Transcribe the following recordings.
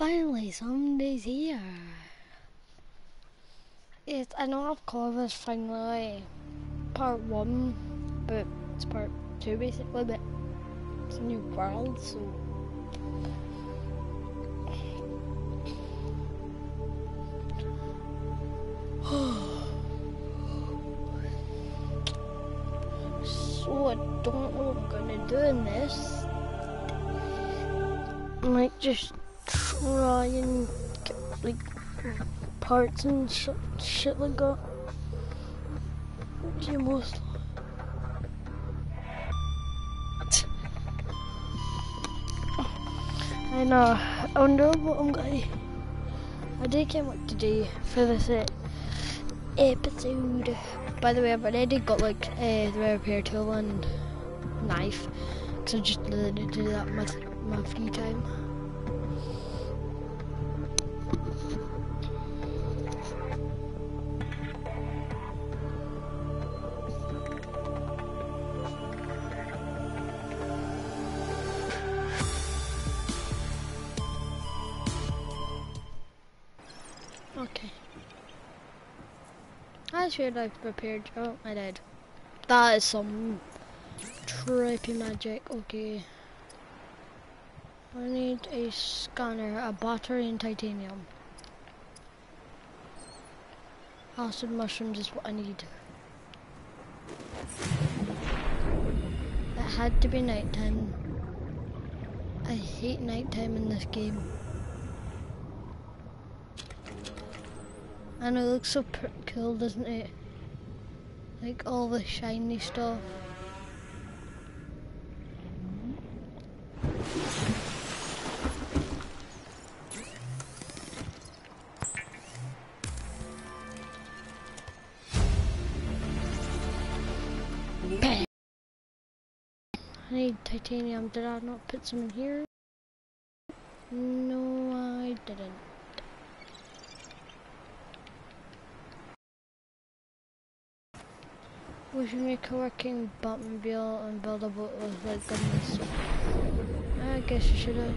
Finally, somebody's here. It's I know I've called this finally part one, but it's part two basically, but it's a new world, so. so I don't know what I'm gonna do in this. I might just get like parts and sh shit like that. See most. I know. I wonder what I'm going. I did get what to do for this uh, episode. By the way, I've already got like uh, the repair tool and knife, because I just to do that my, my free time. Should have prepared. Oh, I did. That is some trippy magic. Okay. I need a scanner, a battery, and titanium. Acid mushrooms is what I need. It had to be nighttime. I hate nighttime in this game. And it looks so cool, doesn't it? Like all the shiny stuff. I need titanium. Did I not put some in here? No, I didn't. We should make a working Batmobile and build a boat with like goodness. I guess you should have.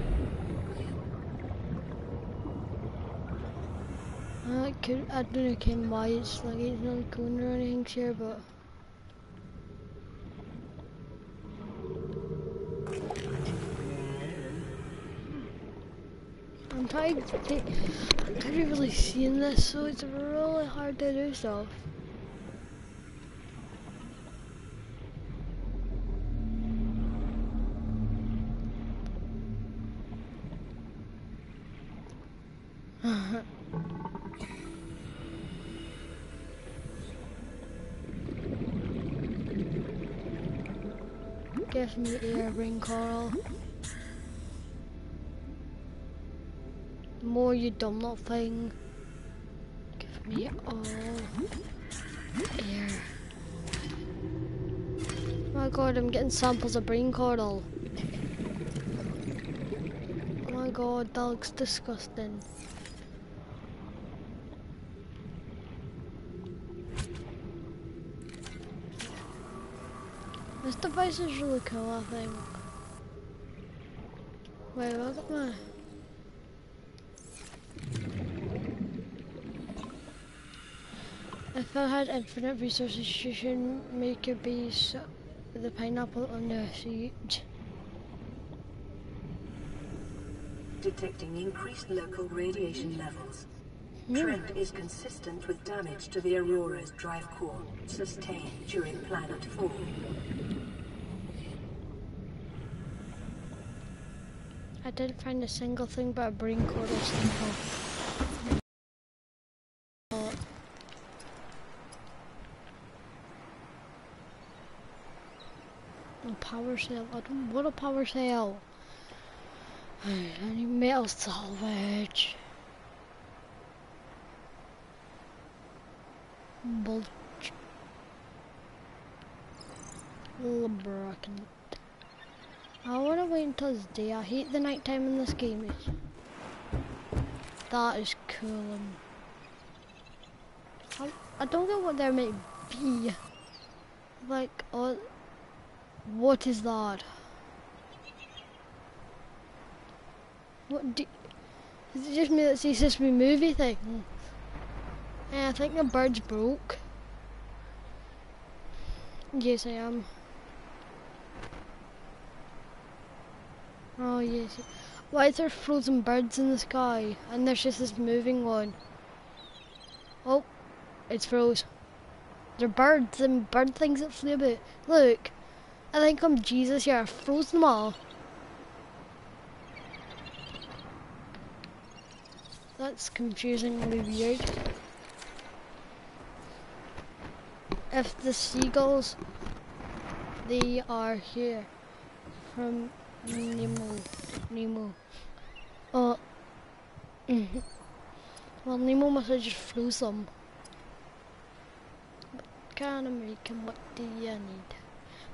Uh, I could. I don't know came why it's like it's not going or anything here, but. I'm trying to. I'm not really seeing this, so it's really hard to do stuff. Give me air ring coral. More you dumb little thing. Give me all air. Oh my god, I'm getting samples of brain coral. Oh my god, that looks disgusting. This device is really cool, I think. Wait, look at my... If I had infinite resources, you should make a base the pineapple on the seat. Detecting increased local radiation levels. Hmm. Trend is consistent with damage to the Aurora's drive core, sustained during planet fall. Didn't find a single thing but a brain sample. Oh. A power cell. I don't want a power cell. I need metal salvage. Bulge. Lubricant. I want to wait until it's day. I hate the nighttime in this game. That is cool. I, I don't know what there might be. Like, what is that? What do? Is it just me that sees this movie thing? Yeah, I think the bird's broke. Yes, I am. Oh, yes. Why is there frozen birds in the sky? And there's just this moving one. Oh, it's froze. There are birds and bird things that flew about. Look, I think I'm Jesus here. I froze them all. That's confusingly weird. If the seagulls, they are here from Nemo. Nemo. Oh. well, Nemo must have just froze them. Can American, what do you need?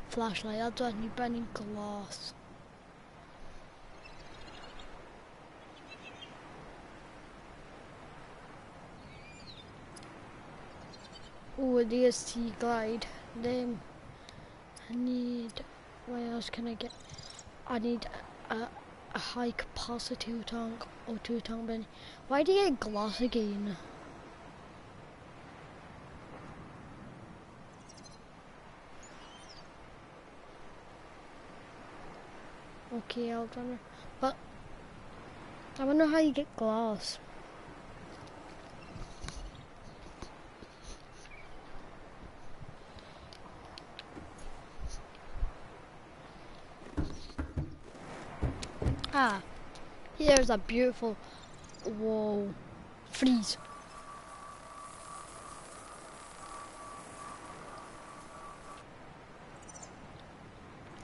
Flashlight, need, but I need glass. Oh, there's sea glide. Then I need. What else can I get? I need a, a high capacity tank or two tank bin. Why do you get glass again? Okay, I'll try. But I wonder how you get glass. Ah, here's a beautiful, wall. freeze.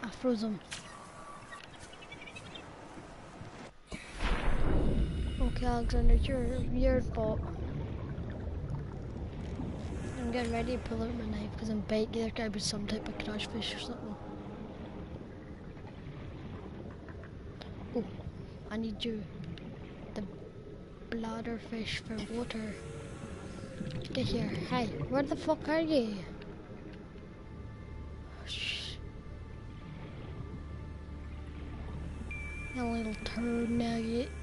I froze him. Okay, Alexander, you're weird, but I'm getting ready to pull out my knife because I'm baiting there guy with some type of crash fish or something. Oh, I need you. The bladder fish for water. Get here. Hey, where the fuck are you? Shh. A little turd nugget.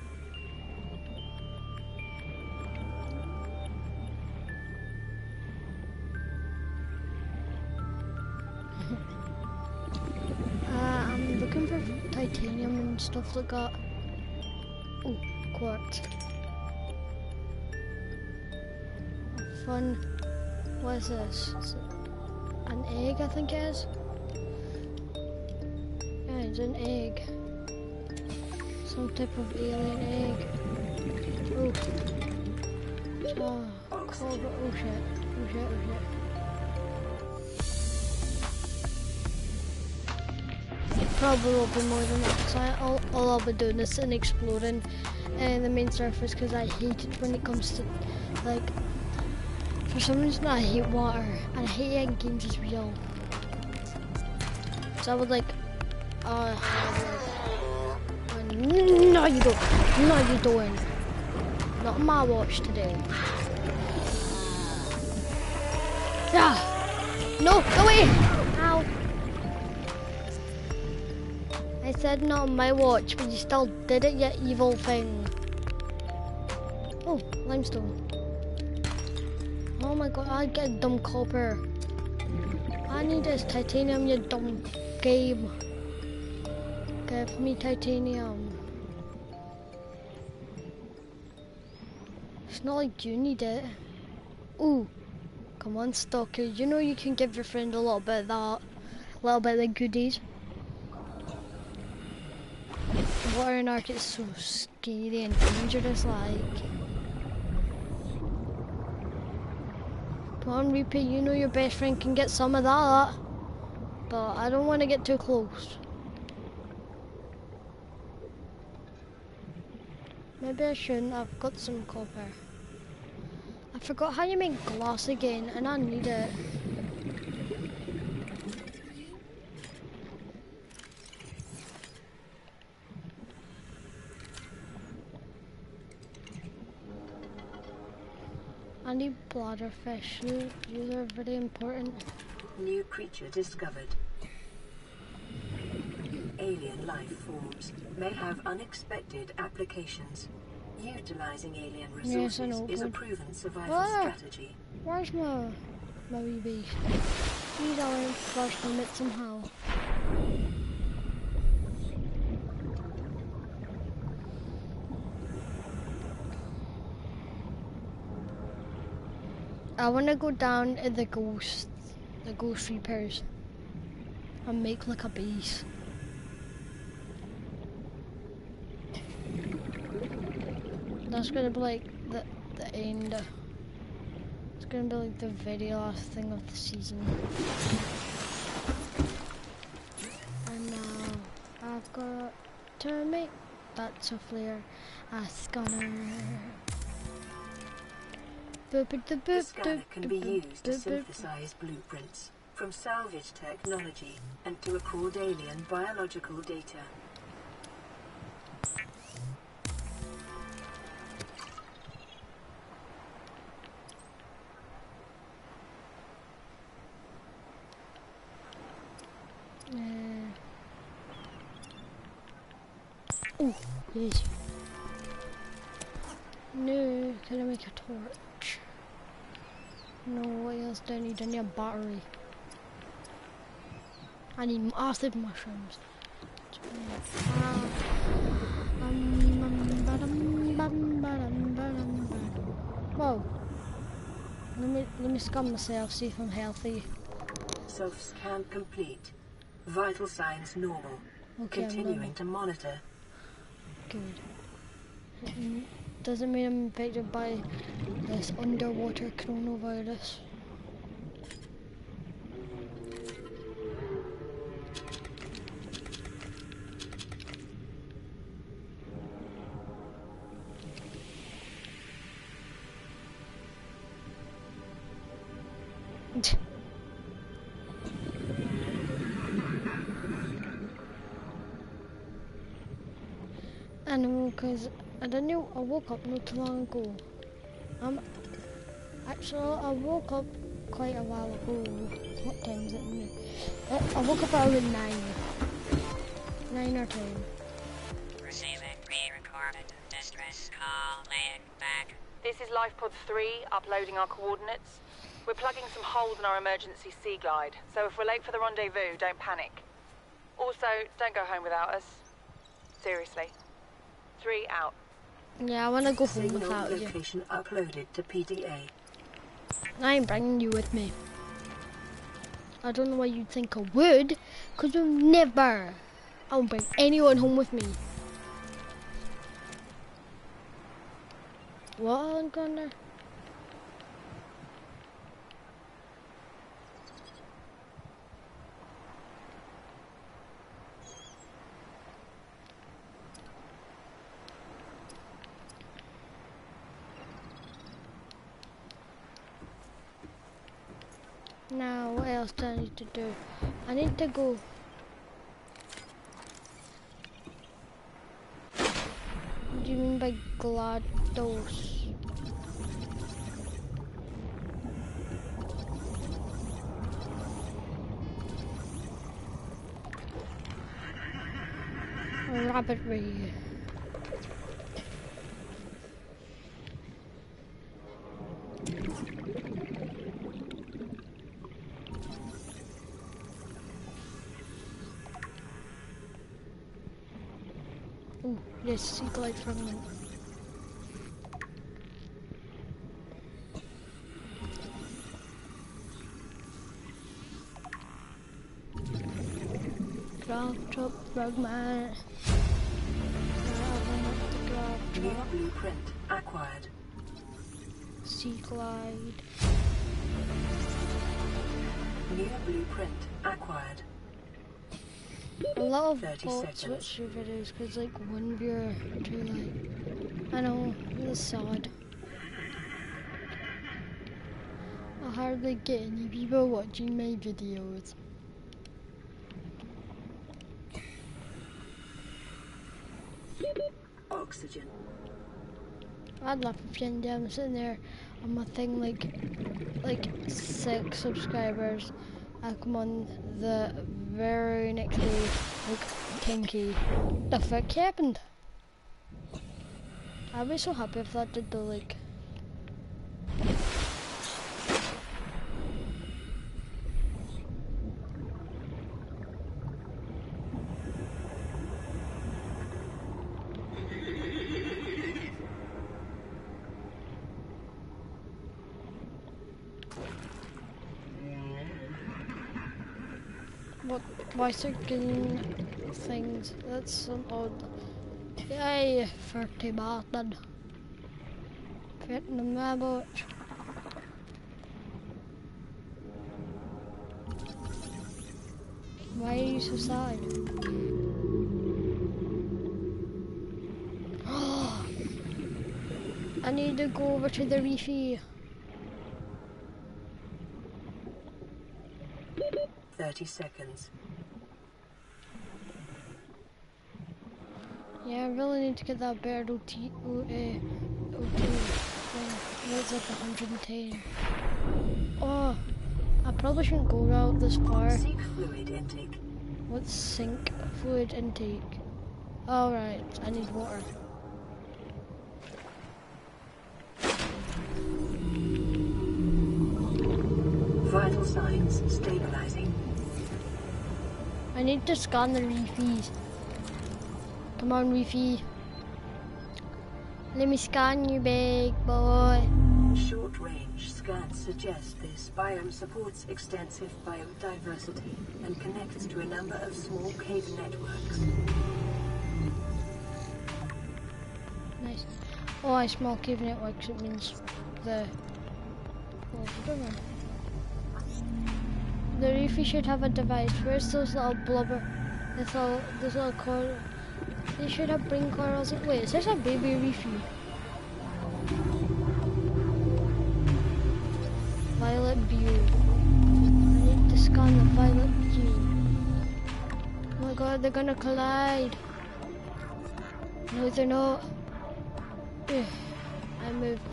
Uh, I'm looking for titanium and stuff like that. Quartz. Fun. What is this? Is an egg, I think it is. Yeah, it's an egg. Some type of alien egg. Oh. Oh, cobra. Oh shit. Oh shit, oh shit. probably will be more than that because all, all I'll be doing is sitting exploring uh, the main surface because I hate it when it comes to like for some reason I hate water and I hate it in games as well. So I would like uh no you don't. No you don't. Not my watch today. Yeah no go away. Ow. I said not my watch, but you still did it, you evil thing. Limestone. Oh my god, I get dumb copper. I need this titanium, you dumb game. Give me titanium. It's not like you need it. Ooh, come on, Stalker. You know you can give your friend a little bit of that. A little bit of the goodies. Water in Ark is so scary and dangerous, like. Come on, Reaper, you know your best friend can get some of that. But I don't want to get too close. Maybe I shouldn't, I've got some copper. I forgot how you make glass again, and I need it. I need bladderfish. You, you are very important. New creature discovered. Alien life forms may have unexpected applications. Utilizing alien resources know, is a proven survival Ah. strategy. Where's my my wee bee? He's our first from it somehow. I wanna go down in the ghost the ghost reapers and make like a base. That's gonna be like the the end. It's gonna be like the very last thing of the season. And now I've got to make that's a flare, a scanner. The scanner can be used to synthesize blueprints from salvage technology and to record alien biological data. I need? I need a battery. I need acid mushrooms. Whoa. Let me, let me scan myself, see if I'm healthy. Self-scan complete. Vital signs normal. Okay, Continuing to monitor. Good. Doesn't mean I'm infected by this underwater coronavirus. I know, cause I don't know. I woke up not too long ago. Um, actually, I woke up quite a while ago. What time is it now? Uh, I woke up around nine, nine or ten. Receiving pre-recorded distress call laying back. This is LifePod 3, uploading our coordinates. We're plugging some holes in our emergency sea glide, so if we're late for the rendezvous, don't panic. Also, don't go home without us. Seriously. Three out. Yeah, I wanna go home Signal without you. location uploaded to PDA. I ain't bringing you with me. I don't know why you'd think I would, cause I'll never. I won't bring anyone home with me. What, Alexander? Now, what else do I need to do? I need to go. What do you mean by GLaDOS? Rabbit Ray. Oh, yes, sea glide fragment. Drop, drop, fragment. Drop, New blueprint acquired. sea glide. New blueprint acquired. A lot of 30 bots seconds. your videos because like one viewer to like I know it's sad. I hardly get any people watching my videos. Oxygen. I'd love if you I'm sitting there on my thing like like six subscribers. I come on the very next day like 10k. The fuck happened? I'd be so happy if that did the like. Is things? That's some odd. Yay, 30 bastard. Fitting in my boat. Why are you so sad? I need to go over to the reefy. 30 seconds. Yeah, I really need to get that bird OT, O, uh, O2 thing. It's like 110. Oh, I probably shouldn't go out this far. Seek fluid intake. What's sink fluid intake? Oh I need water. Vital signs stabilizing. I need to scan the reefies. Come on, reefy. Let me scan you, big boy. Short range scans suggest this biome supports extensive biodiversity and connects to a number of small cave networks. Nice. Oh, I small cave networks. It means the. Oh, whatever. The reefy should have a device. Where's those little blubber? This little, this little coral. They should have brain corals. Wait, is this a baby reefy? Violet view. I need to scan the violet view. Oh my god, they're gonna collide. No, they're not. I moved.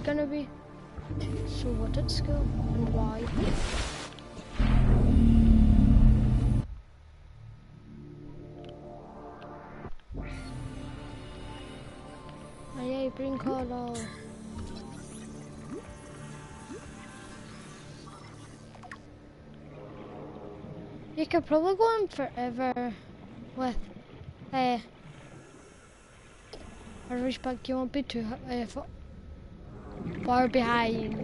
You gonna be? So what at school and why? Oh yeah, bring coral. You could probably go on forever with uh, a respect. You won't be too uh, far behind.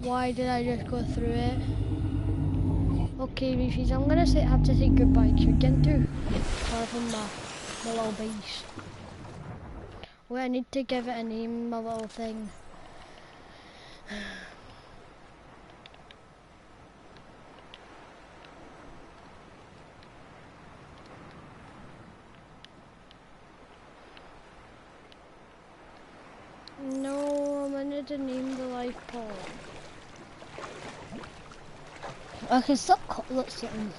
Why did I just go through it? Okay, Reefies, I'm gonna say have to say goodbye. 'cause You're getting too far from my, my little base. Wait, I need to give it a name, my little thing. No, I'm gonna to name the life pod. Okay, stop calling it something.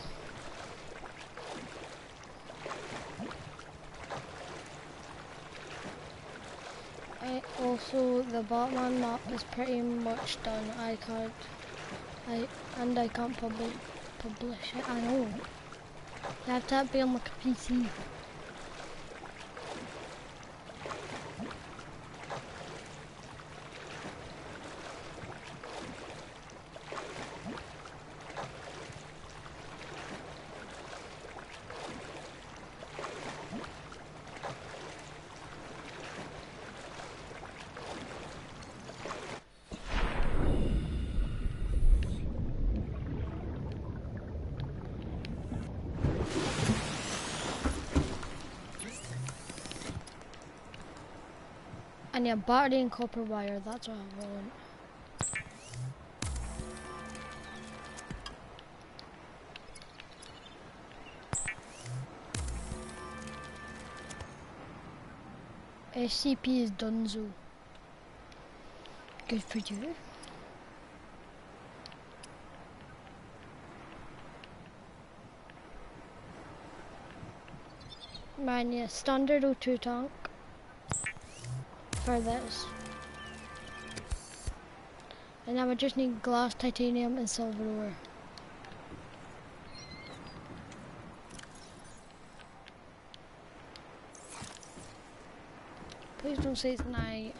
I also the Batman map is pretty much done. I can't I and I can't publish publish it. I know. You have to be on like a PC. A battery and copper wire, that's what I want. SCP is Dunzo. Good for you. Man, yeah, standard O2 tank for this. And now I just need glass, titanium, and silver ore. Please don't say it's night.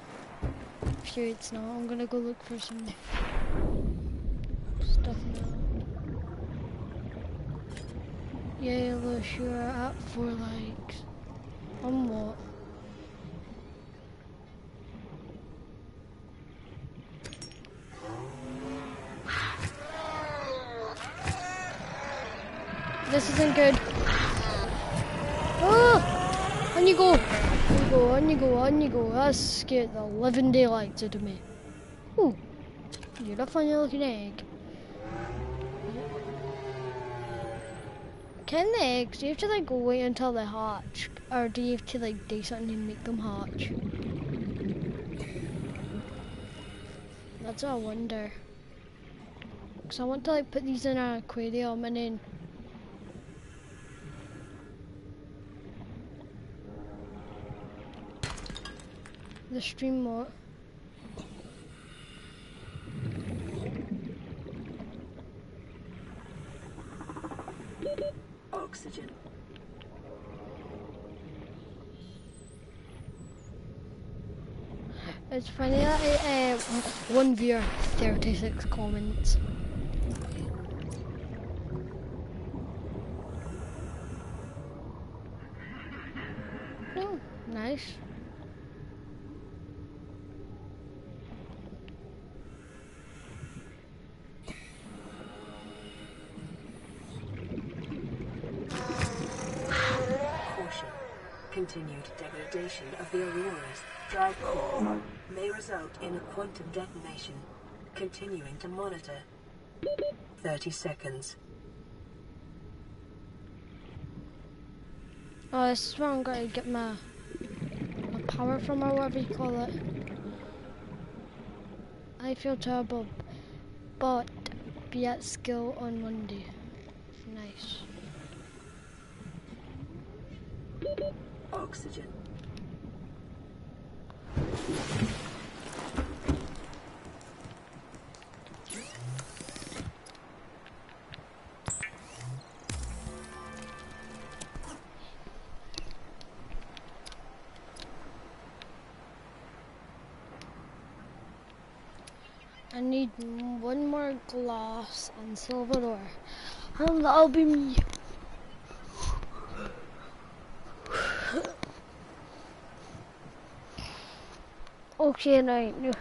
Sure it's not. I'm gonna go look for some stuff now. Yeah, look, you're at four likes. On what? This isn't good. Oh! On you go! On you go, on you go, on you go. That scared the living daylights out of me. Ooh. You're a funny looking egg. Can the eggs, do you have to like wait until they hatch? Or do you have to like do something to make them hatch? That's what I wonder. Cause I want to like put these in an aquarium and then the stream mode. Oxygen. It's funny that I, uh, one viewer, 36 comments. Oh, nice. Caution. Continued degradation of the Aurora's drive core may result in a quantum detonation. Continuing to monitor. 30 seconds. Oh, this is where I'm going to get my, my power from, or whatever you call it. I feel terrible, but be at skill on Monday. Nice. Oxygen. I need one more glass and silver ore, and that'll be me. Right now.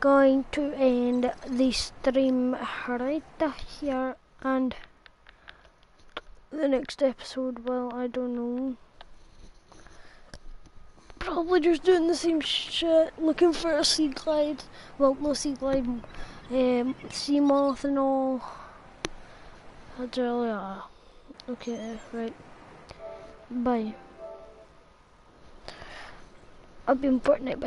Going to end the stream right here, and the next episode, well, I don't know. Probably just doing the same shit, looking for a sea glide. Well, no sea glide, um, sea moth and all. That's really uh, Okay, right. Bye. I've been Fortnite by